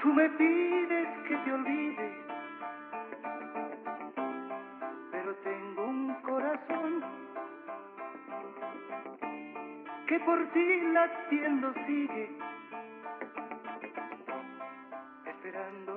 Tú me pides que te olvide, pero tengo un corazón que por ti latiendo sigue, esperando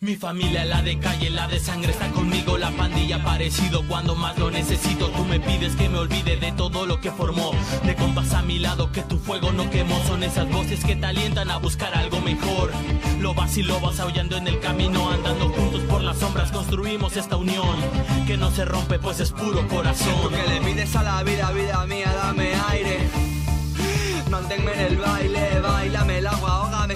Mi familia, la de calle, la de sangre está conmigo, la pandilla aparecido cuando más lo necesito. Tú me pides que me olvide de todo lo que formó, de compas a mi lado que tu fuego no quemó. Son esas voces que te alientan a buscar algo mejor. Lo vas y lo vas aullando en el camino, andando juntos por las sombras, construimos esta unión que no se rompe, pues es puro corazón. Tú que le pides a la vida, vida mía, dame aire. Manténme en el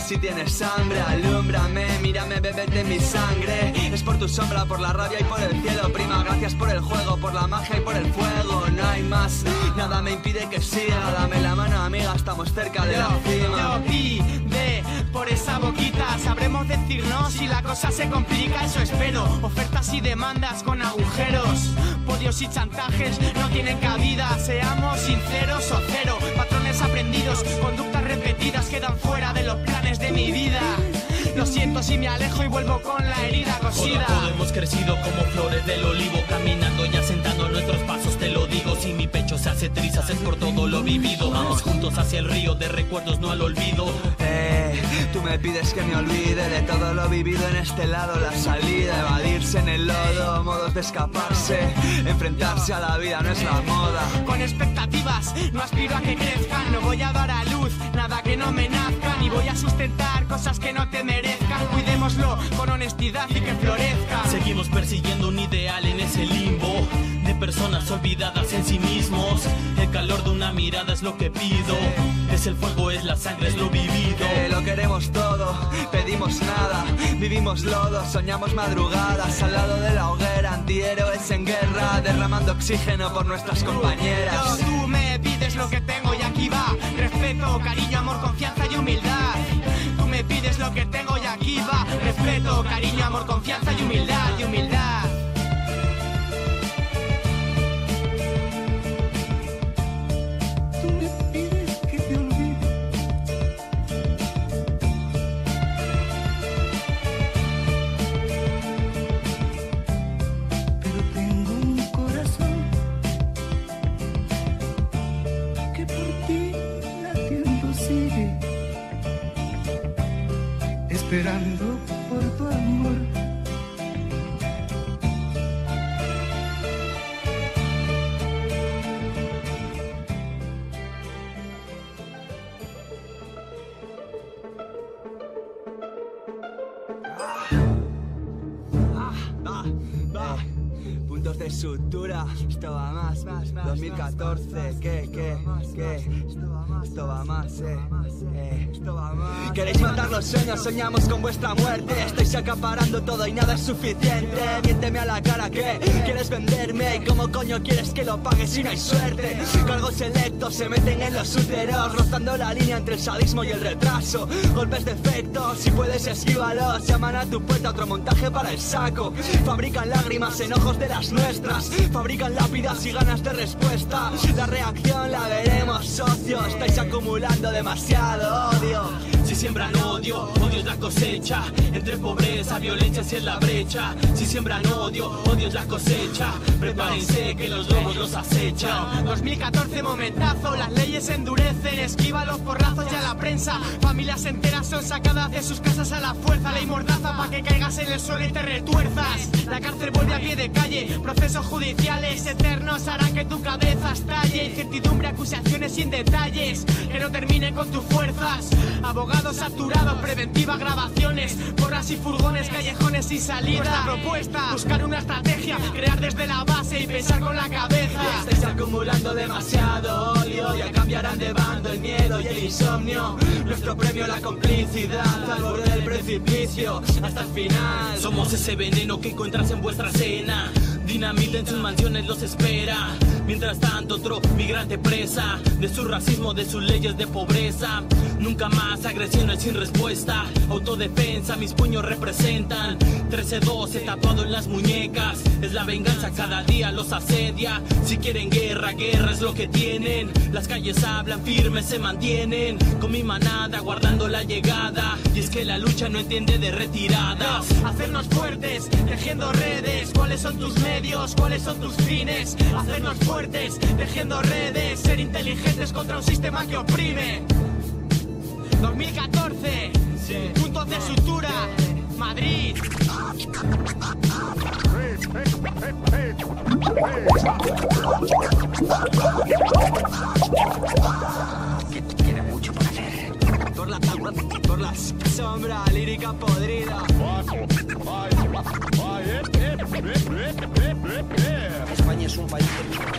si tienes hambre, alúmbrame, mírame, bebete mi sangre. Es por tu sombra, por la rabia y por el cielo, prima, gracias por el juego, por la magia y por el fuego. No hay más, nada me impide que siga, dame la mano, amiga, estamos cerca de la cima. Yo pide por esa boquita, sabremos decir no si la cosa se complica, eso espero. Ofertas y demandas con agujeros, podios y chantajes no tienen cabida. Seamos sinceros o cero, siento si me alejo y vuelvo con la herida cosida. Todo hemos crecido como flores del olivo, caminando y asentando nuestros pasos, te lo digo. Si mi pecho se hace trizas es por todo lo vivido. Vamos juntos hacia el río de recuerdos, no al olvido. Eh, tú me pides que me olvide de todo lo vivido en este lado, la salida, evadirse en el lodo, modos de escaparse, enfrentarse a la vida no es la moda. Con expectativas, no aspiro a que crezcan, no voy a dar a luz nada que no me nazca, voy a sustentar cosas que no te merezcan. Cuidémoslo con honestidad y que florezca. Seguimos persiguiendo un ideal en ese limbo de personas olvidadas en sí mismos. El calor de una mirada es lo que pido. Es el fuego, es la sangre, es lo vivido. Que lo queremos todo, pedimos nada, vivimos lodo, soñamos madrugadas al lado de la hoguera, antihéroes en guerra, derramando oxígeno por nuestras compañeras. Yo, tú me confianza y humildad, y humildad. Tú me pides que te olvide. Pero tengo un corazón que por ti latiendo sigue, esperando de sutura, esto va más, más, más. 2014, ¿qué, qué, qué? Esto va más, eh. eh. Esto va más. Queréis matar los sueños, soñamos con vuestra muerte. Estáis acaparando todo y nada es suficiente. Miénteme a la cara que quieres venderme. ¿Y cómo coño quieres que lo pagues si no hay suerte? Cargos selectos se meten en los úteros, rozando la línea entre el sadismo y el retraso. Golpes de efecto, si puedes esquívalos. Llaman a tu puerta otro montaje para el saco. Fabrican lágrimas en ojos de las Fabrican lápidas y ganas de respuesta. La reacción la veremos, socios. Estáis acumulando demasiado odio. Si siembran odio, odio es la cosecha. Entre pobreza, violencia, si es la brecha. Si siembran odio, odio es la cosecha. Prepárense que los lobos los acechan. 2014 momentazo, las leyes endurecen, esquiva los porrazos y a la prensa. Familias enteras son sacadas de sus casas a la fuerza, ley mordaza para que caigas en el suelo y te retuerzas. La cárcel vuelve a pie de calle, procesos judiciales eternos harán que tu cabeza estalle. Incertidumbre, acusaciones sin detalles, que no terminen con tus fuerzas. Abogados saturados, preventiva, grabaciones, porras y furgones, callejones y salida. Nuestra propuesta, buscar una estrategia, crear desde la base y pensar con la cabeza. Estáis acumulando demasiado odio, ya cambiarán de bando el miedo y el insomnio. Nuestro premio, la complicidad, al borde del precipicio, hasta el final. Somos ese veneno que encuentras en vuestra cena. Dinamita en sus mansiones los espera. Mientras tanto, otro migrante presa de su racismo, de sus leyes de pobreza. Nunca más agresiones sin respuesta. Autodefensa, mis puños representan. 13-12 tatuado en las muñecas. Es la venganza, cada día los asedia. Si quieren guerra, guerra es lo que tienen. Las calles hablan firmes, se mantienen. Con mi manada guardando la llegada. Y es que la lucha no entiende de retiradas. Hacernos fuertes, tejiendo redes. ¿Cuáles son tus medios? ¿Cuáles son tus fines? Hacernos fuertes, tejiendo redes. Ser inteligentes contra un sistema que oprime. 2014, puntos de sutura, Madrid. Por la, sombra lírica podrida. España es un país Then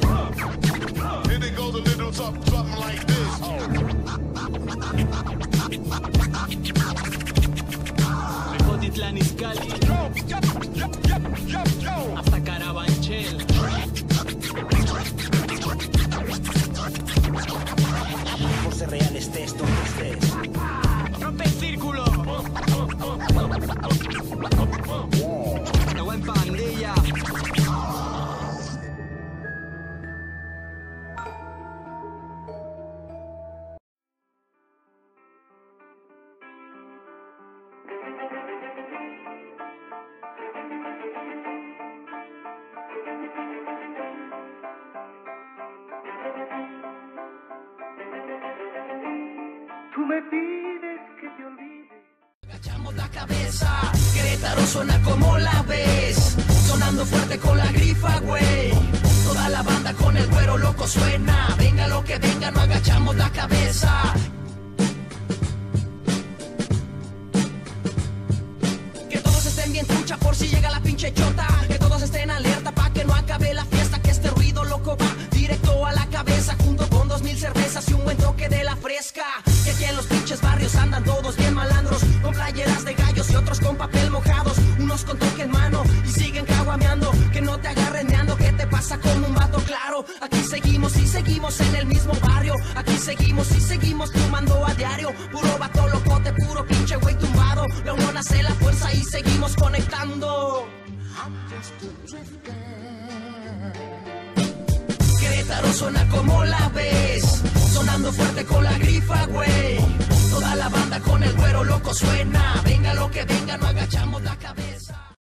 Tú me pides que te olvide. Agachamos la cabeza, Querétaro suena como la ves, sonando fuerte con la grifa, güey. Toda la banda con el güero loco suena, venga lo que venga, no agachamos la cabeza. Que todos estén bien trucha por si llega la pinche chota, que todos estén alerta pa' que no acabe la fiesta, que este ruido loco va directo a la cabeza, junto con dos mil cervezas y un buen toque de la fresca. Pasa un vato claro. Aquí seguimos y seguimos en el mismo barrio, aquí seguimos y seguimos fumando a diario, puro vato locote, puro pinche güey tumbado, la unión hace la fuerza y seguimos conectando. Querétaro suena como la ves, sonando fuerte con la grifa, güey. Toda la banda con el güero loco suena, venga lo que venga, no agachamos la cabeza.